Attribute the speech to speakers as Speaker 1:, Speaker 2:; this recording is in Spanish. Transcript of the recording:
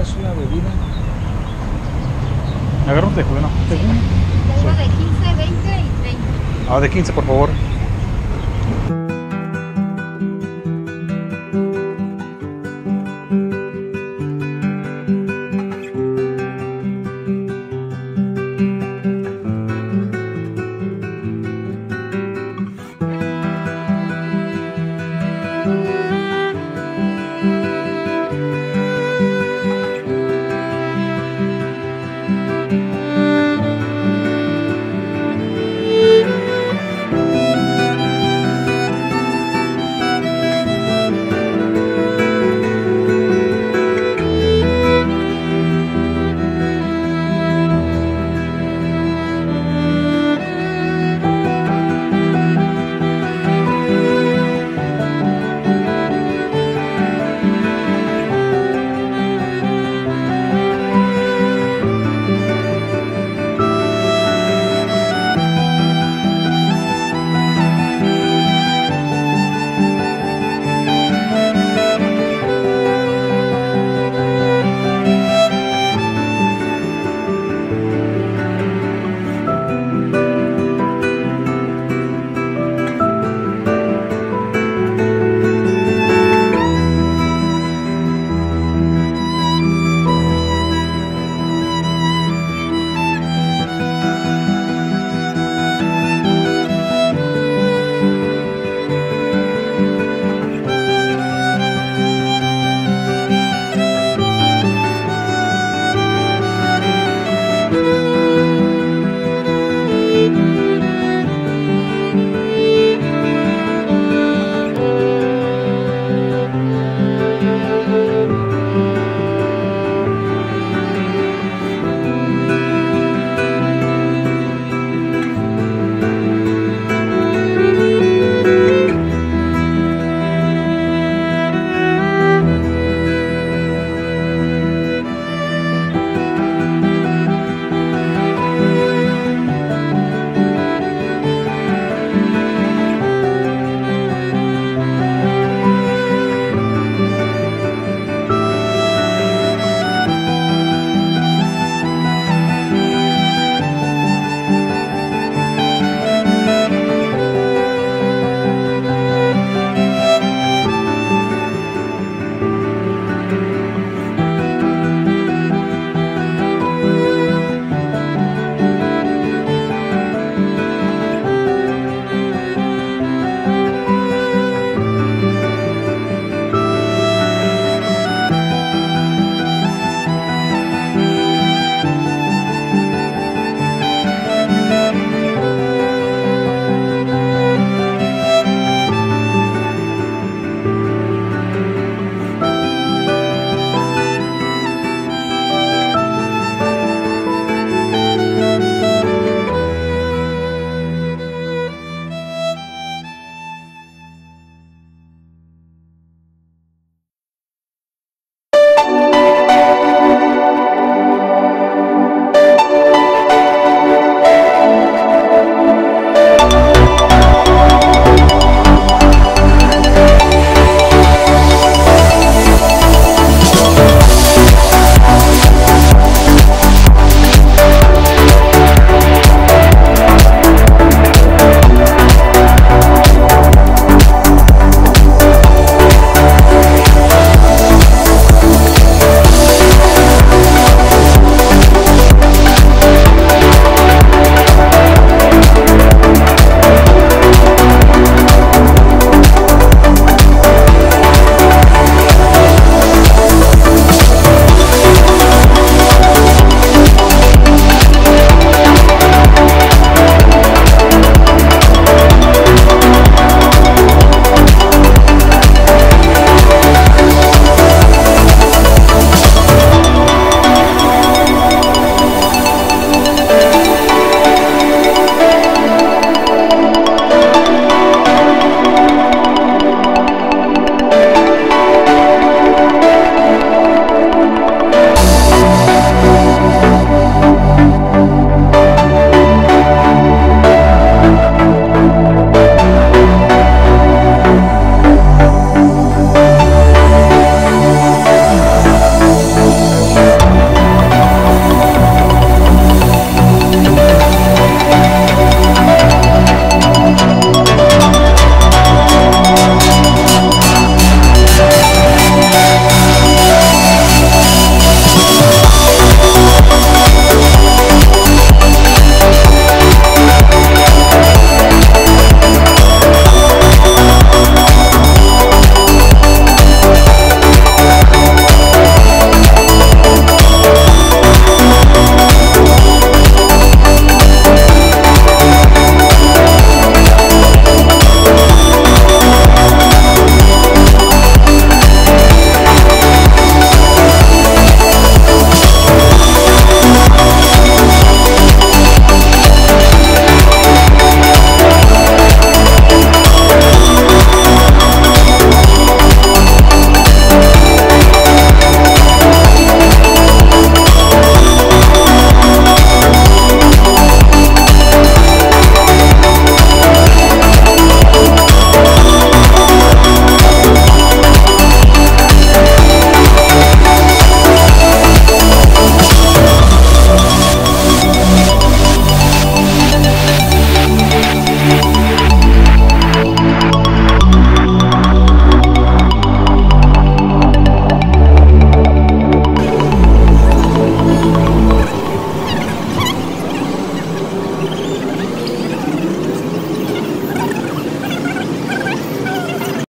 Speaker 1: es una bebida.
Speaker 2: Me agarro un tejuino. ¿Tejuino?
Speaker 3: Tengo de 15, 20 y 30.
Speaker 2: Ah, de 15, por favor.